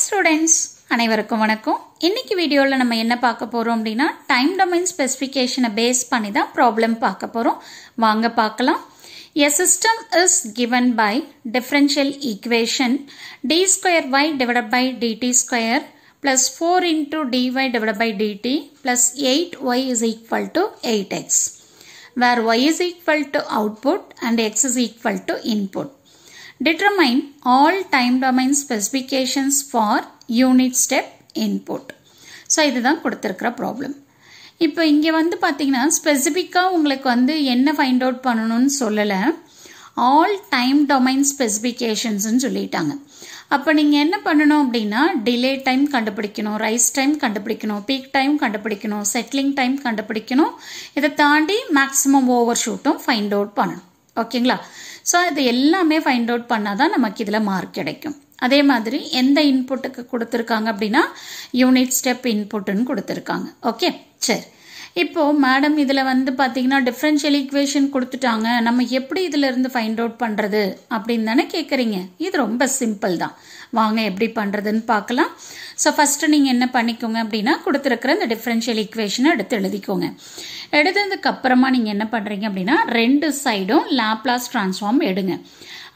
Students அனைவருக்கும் வணக்கம் இன்னைக்கு வீடியோவில் நம்ம என்ன பார்க்க போகிறோம் அப்படின்னா டைம் டொமைன் ஸ்பெசிஃபிகேஷனை பேஸ் பண்ணி தான் ப்ராப்ளம் பார்க்க போகிறோம் வாங்க பார்க்கலாம் a system is given by differential equation d square y divide by dt square plus four into dy divide by dt plus eight y is equal to eight x where y is equal to output and x is equal to input Determine all time domain specifications for unit step input. So இதுதான் கொடுத்துருக்குற problem இப்போ இங்கே வந்து பார்த்தீங்கன்னா ஸ்பெசிஃபிக்காக உங்களுக்கு வந்து என்ன ஃபைண்ட் அவுட் பண்ணணும்னு சொல்லலை. ஆல் டைம் டொமைன் ஸ்பெசிஃபிகேஷன்ஸ்னு சொல்லிட்டாங்க. அப்போ நீங்கள் என்ன பண்ணணும் அப்படின்னா டிலே டைம் கண்டுபிடிக்கணும் ரைஸ் டைம் கண்டுபிடிக்கணும் பீக் டைம் கண்டுபிடிக்கணும் செட்டிலிங் டைம் கண்டுபிடிக்கணும். இதை தாண்டி மேக்ஸிமம் ஓவர் ஷூட்டும் ஃபைண்ட் அவுட் பண்ணணும். ஓகேங்களா ஸோ இது எல்லாமே ஃபைண்ட் அவுட் பண்ணால் தான் நமக்கு இதில் மார்க் கிடைக்கும். அதே மாதிரி எந்த இன்புட்டுக்கு கொடுத்துருக்காங்க அப்படின்னா யூனிட் ஸ்டெப் இன்புட்டுன்னு கொடுத்துருக்காங்க. ஓகே சரி. இப்போ மேடம் இதில் வந்து பார்த்தீங்கன்னா டிஃப்ரென்ஷியல் ஈக்குவேஷன் கொடுத்துட்டாங்க. நம்ம எப்படி இதில் இருந்து ஃபைண்ட் அவுட் பண்ணுறது அப்படின்னு தானே கேட்குறீங்க இது ரொம்ப சிம்பிள் தான். வாங்க எப்படி பண்ணுறதுன்னு பார்க்கலாம் ஸோ ஃபஸ்ட்டு நீங்கள் என்ன பண்ணிக்கோங்க அப்படின்னா கொடுத்துருக்குற இந்த டிஃப்ரென்ஷியல் ஈக்குவேஷனை எடுத்து எழுதிக்கோங்க. எடுத்ததுக்கப்புறமா அப்புறமா நீங்கள் என்ன பண்ணுறீங்க அப்படின்னா ரெண்டு சைடும் லாப்லாஸ் ட்ரான்ஸ்ஃபார்ம் எடுங்க.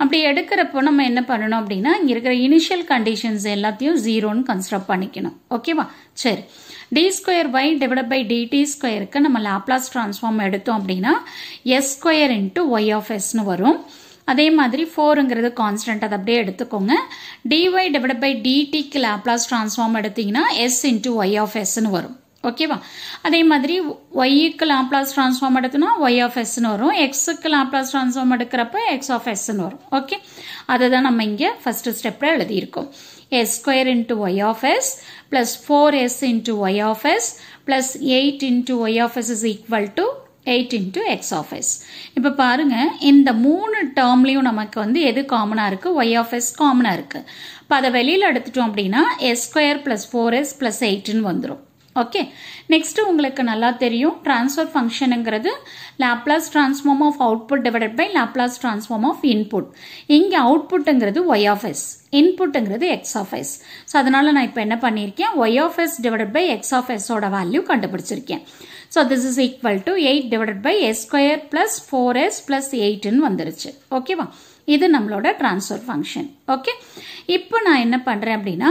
அப்படி எடுக்கிறப்போ நம்ம என்ன பண்ணணும் அப்படின்னா இங்கே இருக்கிற இனிஷியல் கண்டிஷன்ஸ் எல்லாத்தையும் ஜீரோன்னு கன்சிடர் பண்ணிக்கணும். ஓகேவா சரி. D square y divide by dt ஸ்கொயருக்கு நம்ம லாப்லாஸ் ட்ரான்ஸ்ஃபார்ம் எடுத்தோம் அப்படின்னா s square into y of எஸ்னு வரும். அதே மாதிரி ஃபோருங்கிறது கான்ஸ்டன்ட் அதை அப்படியே எடுத்துக்கோங்க. டிஒய் டிவைட் பை டிடிக்கு லாப்லாஸ் ட்ரான்ஸ்ஃபார்ம் எடுத்தீங்கன்னா எஸ் இன்ட்டு ஒய் ஆஃப் எஸ்ன்னு வரும். ஓகேவா? அதே மாதிரி ஒய்க்கு லாப்லாஸ் ட்ரான்ஸ்ஃபார்ம் எடுத்தோம்னா ஒய் ஆஃப் எஸ்ன்னு வரும். எக்ஸுக்கு லாப்லாஸ் ட்ரான்ஸ்ஃபார்ம் எடுக்கிறப்ப எக்ஸ் ஆஃப் எஸ்ன்னு வரும். ஓகே? அதை தான் நம்ம இங்கே ஃபஸ்ட்டு ஸ்டெப்பில் எழுதியிருக்கோம். S square into y of s plus four s into y of s plus eight into y of s is equal to eight into x of s இப்போ பாருங்க இந்த மூணு டேர்ம்லையும் நமக்கு வந்து எது காமனாக இருக்குது ஒய் ஆஃப் எஸ் காமனாக இருக்குது இப்போ அதை வெளியில் எடுத்துட்டோம் அப்படின்னா s square plus four s plus எயிட்னு வந்துடும் ஓகே நெக்ஸ்ட் உங்களுக்கு நல்லா தெரியும் transfer ஃபங்க்ஷனுங்கிறது Laplace transform of output divided by Laplace transform of input இங்கே அவுட்புட்டுங்கிறது ஒய் ஆஃப் எஸ் இன்புட்டுங்கிறது எக்ஸ் ஆஃப் எஸ் ஸோ அதனால நான் இப்போ என்ன பண்ணியிருக்கேன் y of s divided by x of எஸோட value கண்டுபிடிச்சிருக்கேன். So this is equal to eight divided by s square plus four s plus எயிட்டுன்னு வந்துருச்சு. ஓகேவா இது நம்மளோட ட்ரான்ஸ்ஃபர் ஃபங்க்ஷன் ஓகே இப்போ நான் என்ன பண்ணுறேன் அப்படின்னா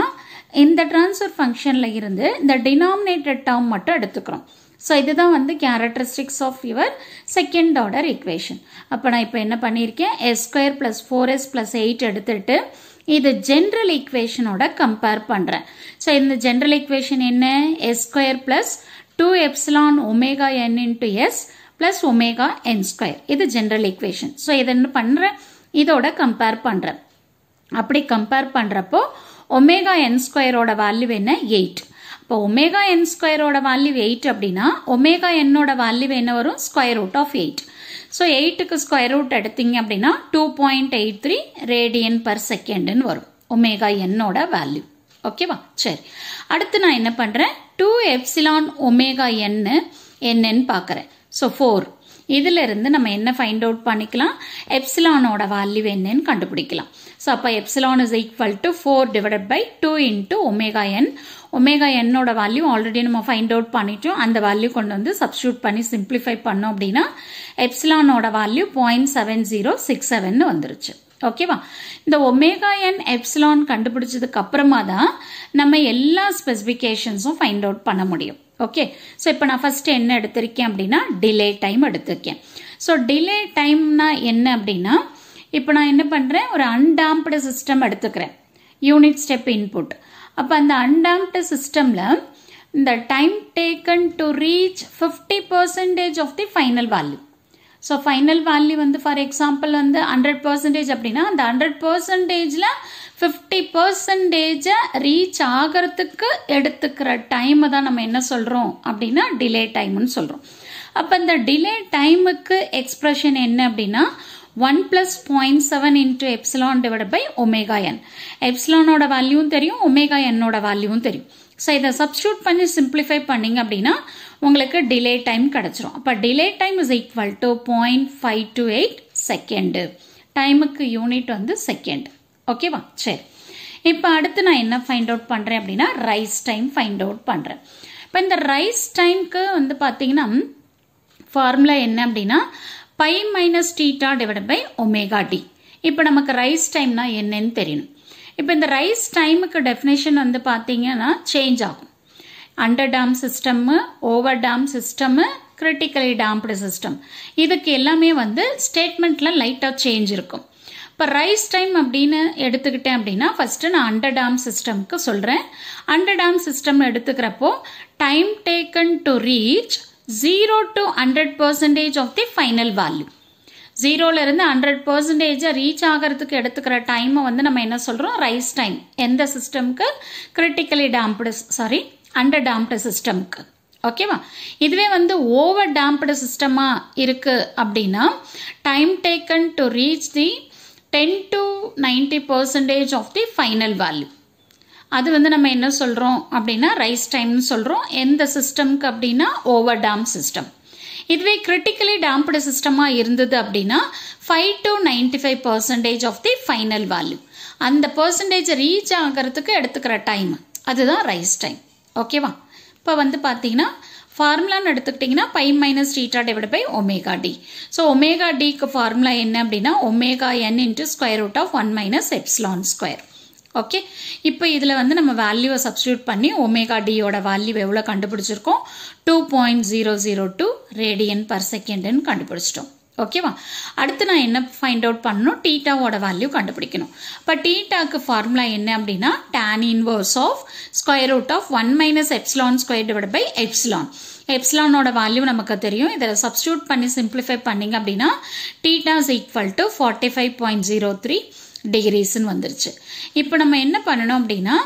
இந்த ட்ரான்ஸ்ஃபர் ஃபங்க்ஷனில் இருந்து இந்த டினாமினேட்டட் டேர்ம் மட்டும் எடுத்துக்கிறோம். ஸோ இதுதான் வந்து characteristics of your second order equation அப்போ நான் இப்போ என்ன பண்ணியிருக்கேன்? S square plus four s plus eight எடுத்துட்டு இது ஜென்ரல் ஈக்குவேஷனோட கம்பேர் பண்ணுறேன் ஸோ இந்த ஜென்ரல் ஈக்குவேஷன் என்ன? S square plus two epsilon omega n into s plus omega n square இது ஜென்ரல் ஈக்குவேஷன் ஸோ இதை என்ன பண்ணுறேன் இதோட கம்பேர் பண்ணுறேன் அப்படி கம்பேர் பண்ணுறப்போ ஒமேகா என் ஸ்கொயரோட வேல்யூ என்ன? எயிட் இப்போ ஒமேகா என் ஸ்கொயரோட வேல்யூ எயிட் அப்படின்னா ஒமேகா என்னோட வேல்யூ என்ன வரும்? Square root of eight so எயிட்டுக்கு ஸ்கொயர் ரூட் எடுத்தீங்க அப்படின்னா two point eight three radian per செகண்டுன்னு வரும். ஒமேகா என்னோட வேல்யூ ஓகேவா சரி. அடுத்து நான் என்ன பண்ணுறேன் டூ எப்சிலான் ஒமேகா என்னு என்னன்னு பார்க்குறேன். ஸோ ஃபோர் இதுல இருந்து நம்ம என்ன ஃபைண்ட் அவுட் பண்ணிக்கலாம்? எப்சிலானோட வேல்யூ என்னன்னு கண்டுபிடிக்கலாம். ஸோ அப்போ epsilon is equal to four divided by two into omega n omega என்னோட வேல்யூ ஆல்ரெடி நம்ம ஃபைண்ட் அவுட் பண்ணிட்டோம். அந்த வேல்யூ கொண்டு வந்து சப்ஸ்டியூட் பண்ணி சிம்பிளிஃபை பண்ணோம் அப்படின்னா எப்சிலானோட value point seven zero six seven வந்துருச்சு. ஓகேவா இந்த ஒமேகா என் எப்சிலான் கண்டுபிடிச்சதுக்கு அப்புறமா தான் நம்ம எல்லா ஸ்பெசிஃபிகேஷன்ஸும் ஃபைண்ட் அவுட் பண்ண முடியும். ஓகே ஸோ இப்போ நான் ஃபர்ஸ்ட் என்ன எடுத்திருக்கேன் அப்படின்னா டிலே டைம் எடுத்திருக்கேன். ஸோ டிலே டைம்னா என்ன அப்படின்னா இப்போ நான் என்ன பண்ணுறேன் ஒரு அன்டாம்ப்டு சிஸ்டம் எடுத்துக்கிறேன். யூனிட் ஸ்டெப் இன்புட் அப்போ அந்த அன்டாம்ப்டு சிஸ்டமில் இந்த time taken to reach fifty percentage of the final value so final value வந்து ஃபார் எக்ஸாம்பிள் வந்து ஹண்ட்ரட் பர்சன்டேஜ் அப்படின்னா அந்த ஹண்ட்ரட் பர்சன்டேஜில் ஃபிஃப்டி பர்சன்டேஜை ரீச் ஆகிறதுக்கு எடுத்துக்கிற டைமை தான் நம்ம என்ன சொல்கிறோம் அப்படின்னா டிலே டைம்னு சொல்கிறோம் அப்போ இந்த டிலே டைமுக்கு எக்ஸ்ப்ரெஷன் என்ன அப்படின்னா one plus point seven into epsilon divide by omega n எப்சிலானோட வேல்யூவும் தெரியும் ஒமேகா என்னோட வேல்யூவும் தெரியும். ஸோ இதை சப்ஸ்டியூட் பண்ணி சிம்பிளிஃபை பண்ணிங்க அப்படின்னா உங்களுக்கு டிலே டைம் கிடச்சிரும். அப்போ delay time is equal to point five two eight second டைமுக்கு யூனிட் வந்து செகண்ட் ஓகேவா சரி. இப்போ அடுத்து நான் என்ன ஃபைண்ட் அவுட் பண்ணுறேன் அப்படின்னா ரைஸ் டைம் ஃபைண்ட் அவுட் பண்ணுறேன் இப்போ இந்த ரைஸ் டைம்க்கு வந்து பார்த்தீங்கன்னா ஃபார்முலா என்ன அப்படின்னா pi minus theta divide by omega d இப்போ நமக்கு ரைஸ் டைம்னா என்னன்னு தெரியணும். இப்போ இந்த ரைஸ் டைமுக்கு டெஃபினேஷன் வந்து பார்த்தீங்கன்னா சேஞ்ச் ஆகும். Under damp system over damp system critically damped system இதுக்கு எல்லாமே வந்து ஸ்டேட்மெண்ட்டில் லைட்டாக சேஞ்ச் இருக்கும். இப்போ ரைஸ் டைம் அப்படின்னு எடுத்துக்கிட்டேன் அப்படின்னா ஃபஸ்ட்டு நான் அண்டர் டேம் சிஸ்டம்க்கு சொல்கிறேன் under damp system எடுத்துக்கிறப்போ time taken to reach zero to hundred percentage of the final value ஜீரோலேருந்து ஹண்ட்ரட் பர்சன்டேஜாக ரீச் ஆகிறதுக்கு எடுத்துக்கிற டைமை வந்து நம்ம என்ன சொல்கிறோம் ரைஸ் டைம் எந்த சிஸ்டம்க்கு critically damped sorry under damped சிஸ்டம்க்கு ஓகேவா இதுவே வந்து ஓவர் டேம்ப்டு சிஸ்டமாக இருக்குது அப்படின்னா time taken to reach the ten to ninety percentage of the final value அது வந்து நம்ம என்ன சொல்கிறோம் அப்படின்னா ரைஸ் டைம்னு சொல்கிறோம் எந்த சிஸ்டம்க்கு அப்படின்னா ஓவர் டேம் சிஸ்டம் இதுவே கிரிட்டிக்கலி டேம்ப்டு சிஸ்டமாக இருந்தது அப்படின்னா five to ninety five percentage of the final value அந்த பர்சன்டேஜ் ரீச் ஆகிறதுக்கு எடுத்துக்கிற டைம் அதுதான் ரைஸ் டைம் ஓகேவா இப்போ வந்து பார்த்தீங்கன்னா ஃபார்முலான்னு எடுத்துக்கிட்டிங்கன்னா pi minus theta divide by omega d so omega டிக்கு ஃபார்முலா என்ன அப்படின்னா omega n into square root of one minus epsilon square okay இப்போ இதில் வந்து நம்ம வேல்யூவை சப்ஸ்டியூட் பண்ணி ஒமேகா டியோட வேல்யூ எவ்வளோ கண்டுபிடிச்சிருக்கோம்? Two point zero zero two radian per செகண்டுன்னு கண்டுபிடிச்சிட்டோம். ஓகேவா அடுத்து நான் என்ன ஃபைண்ட் அவுட் பண்ணணும்? டீட்டாவோட வேல்யூ கண்டுபிடிக்கணும். இப்போ டீட்டாக்கு ஃபார்முலா என்ன அப்படின்னா tan inverse of square root of one minus epsilon square divide by epsilon எப்ஸ்லானோட value நமக்கு தெரியும். இதில் சப்ஸ்டியூட் பண்ணி சிம்பிளிஃபை பண்ணிங்க அப்படின்னா theta is equal to forty five point zero three டிகிரிஸ்ன்னு வந்துருச்சு. இப்போ நம்ம என்ன பண்ணணும் அப்படின்னா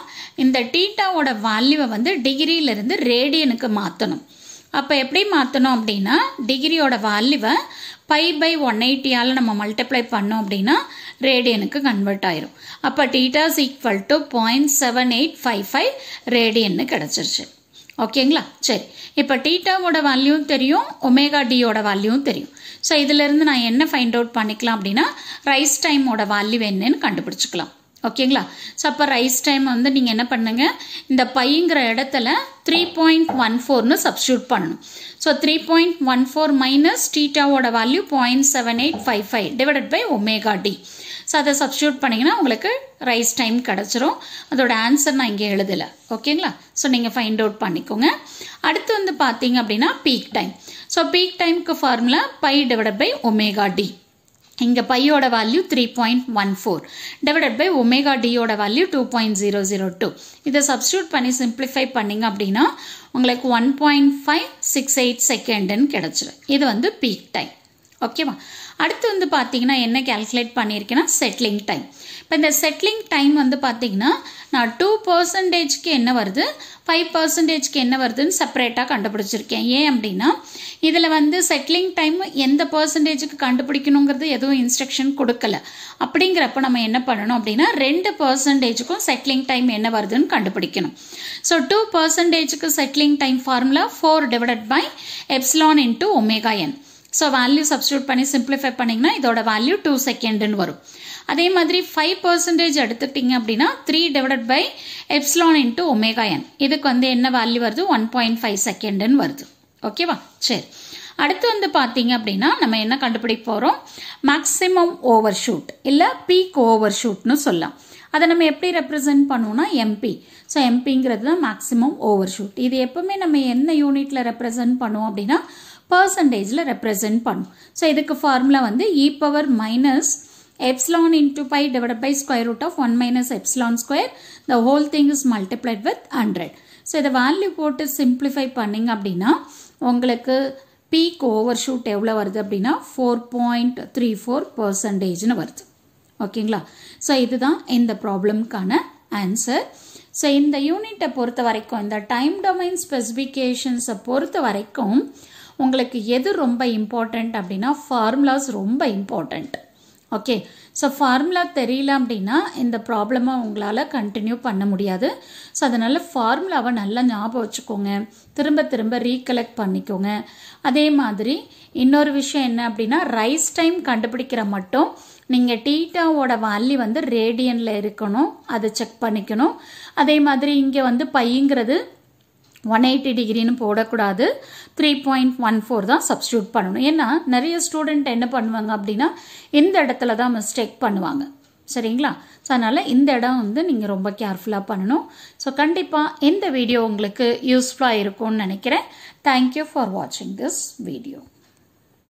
இந்த டீட்டாவோட வேல்யூவை வந்து டிகிரியிலிருந்து ரேடியனுக்கு மாற்றணும் அப்போ எப்படி மாற்றணும் அப்படின்னா டிகிரியோட வேல்யூவை பை பை ஒன் எயிட்டியால் நம்ம மல்டிப்ளை பண்ணோம் அப்படின்னா ரேடியனுக்கு கன்வெர்ட் ஆயிரும். அப்போ theta's equal to point seven eight five five ரேடியன்னு கிடச்சிருச்சு. ஓகேங்களா சரி. இப்போ டீட்டாவோட வேல்யூவும் தெரியும் ஒமேகா டியோட வேல்யூவும் தெரியும். ஸோ இதிலிருந்து நான் என்ன ஃபைண்ட் அவுட் பண்ணிக்கலாம் அப்படின்னா ரைஸ் டைமோட வேல்யூ என்னன்னு கண்டுபிடிச்சிக்கலாம். ஓகேங்களா? ஸோ அப்போ ரைஸ் டைம் வந்து நீங்கள் என்ன பண்ணுங்கள் இந்த பைங்கிற இடத்துல த்ரீ பாயிண்ட் ஒன் ஃபோர்னு சப்ஸ்டியூட் பண்ணணும். So three point one four minus டீட்டாவோட value point seven eight five five divided by omega d so அதை சப்ஸ்டியூட் பண்ணிங்கன்னா உங்களுக்கு ரைஸ் டைம் கிடச்சிரும். அதோட ஆன்சர் நான் இங்கே எழுதலை. ஓகேங்களா? ஸோ நீங்கள் ஃபைண்ட் அவுட் பண்ணிக்கோங்க. அடுத்து வந்து பார்த்தீங்க அப்படின்னா பீக் டைம் ஸோ பீக் டைமுக்கு formula pi divided by omega d இங்கே பையோட value three point one four divided by omega டியோட value two point zero zero two இதை சப்ஸ்டியூட் பண்ணி சிம்பிளிஃபை பண்ணிங்க அப்படின்னா உங்களுக்கு one point five six eight செகண்டுன்னு கிடச்சிரும். இது வந்து பீக் டைம் ஓகேவா அடுத்து வந்து பார்த்தீங்கன்னா என்ன கேல்குலேட் பண்ணியிருக்கேன்னா செட்லிங் டைம் இப்போ இந்த செட்லிங் டைம் வந்து பார்த்தீங்கன்னா நான் டூ பர்சன்டேஜ்க்கு என்ன வருது? ஃபைவ் பர்சன்டேஜ்க்கு என்ன வருதுன்னு செப்பரேட்டாக கண்டுபிடிச்சிருக்கேன். ஏன் அப்படின்னா இதில் வந்து செட்லிங் டைம் எந்த பர்சன்டேஜுக்கு கண்டுபிடிக்கணுங்கிறது எதுவும் இன்ஸ்ட்ரக்ஷன் கொடுக்கல. அப்படிங்கிறப்ப நம்ம என்ன பண்ணணும் அப்படின்னா ரெண்டு பர்சன்டேஜுக்கும் செட்லிங் டைம் என்ன வருதுன்னு கண்டுபிடிக்கணும். ஸோ டூ பர்சன்டேஜுக்கு settling time formula four divided by epsilon into omega n so value substitute பண்ணி சிம்பிளிஃபை பண்ணிங்கன்னா இதோட வேல்யூ டூ செகண்டுன்னு வரும். அதே மாதிரி ஃபைவ் பர்சன்டேஜ் எடுத்துக்கிட்டிங்க அப்படின்னா three divided by epsilon into omega n இதுக்கு வந்து என்ன வேல்யூ வருது? ஒன் பாயிண்ட் ஃபைவ் செகண்டுன்னு வருது. ஓகேவா சரி. அடுத்து வந்து பார்த்தீங்க அப்படின்னா நம்ம என்ன கண்டுபிடிக்க போகிறோம் மேக்ஸிமம் ஓவர் ஷூட் இல்லை பீக் ஓவர் ஷூட்னு சொல்லலாம். அதை நம்ம எப்படி ரெப்ரசென்ட் பண்ணுவோம்னா எம்பி ஸோ எம்பிங்கிறது தான் மேக்ஸிமம் ஓவர் ஷூட் இது எப்பவுமே நம்ம என்ன யூனிட்டில் ரெப்ரசென்ட் பண்ணுவோம் அப்படின்னா பர்சன்டேஜில் ரெப்ரசன்ட் பண்ணும். ஸோ இதுக்கு ஃபார்முலா வந்து e power minus epsilon into pi divided by square root of 1 minus epsilon square. The whole thing is multiplied with 100 so இதை வேல்யூ போட்டு சிம்பிளிஃபை பண்ணிங்க அப்படின்னா உங்களுக்கு பீக் ஓவர் ஷூட் எவ்வளோ வருது அப்படின்னா ஃபோர் பாயிண்ட் த்ரீ ஃபோர் பர்சன்டேஜ்னு வருது. ஓகேங்களா ஸோ இதுதான் இந்த ப்ராப்ளம்க்கான ஆன்சர் ஸோ இந்த யூனிட்டை பொறுத்த வரைக்கும் இந்த டைம் டொமைன் ஸ்பெசிஃபிகேஷன்ஸை பொறுத்த வரைக்கும் உங்களுக்கு எது ரொம்ப இம்பார்ட்டண்ட் அப்படின்னா ஃபார்முலாஸ் ரொம்ப இம்பார்ட்டண்ட் ஓகே ஸோ ஃபார்முலா தெரியல அப்படின்னா இந்த ப்ராப்ளமை உங்களால் கண்டினியூ பண்ண முடியாது. ஸோ அதனால் ஃபார்முலாவை நல்லா ஞாபகம் வச்சுக்கோங்க. திரும்ப திரும்ப ரீகலெக்ட் பண்ணிக்கோங்க. அதே மாதிரி இன்னொரு விஷயம் என்ன அப்படின்னா ரைஸ் டைம் கண்டுபிடிக்கிற மட்டும் நீங்கள் டீட்டாவோட வேல்யூ வந்து ரேடியனில் இருக்கணும். அதை செக் பண்ணிக்கணும். அதே மாதிரி இங்கே வந்து பையங்கிறது ஒன் எயிட்டி டிகிரின்னு போடக்கூடாது. த்ரீ பாயிண்ட் ஒன் ஃபோர் தான் சப்ஸ்டியூட் பண்ணணும். ஏன்னா நிறைய ஸ்டூடெண்ட் என்ன பண்ணுவாங்க அப்படின்னா இந்த இடத்துல தான் மிஸ்டேக் பண்ணுவாங்க. சரிங்களா? ஸோ அதனால் இந்த இடம் வந்து நீங்கள் ரொம்ப கேர்ஃபுல்லாக பண்ணணும். ஸோ கண்டிப்பாக இந்த வீடியோ உங்களுக்கு யூஸ்ஃபுல்லாக இருக்கும்னு நினைக்கிறேன். தேங்க்யூ ஃபார் வாட்சிங் திஸ் வீடியோ